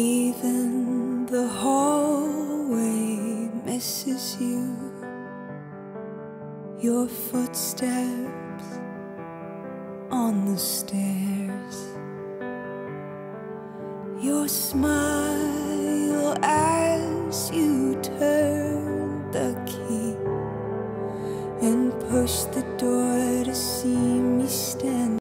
Even the hallway misses you. Your footsteps on the stairs. Your smile as you turn the key and push the door to see me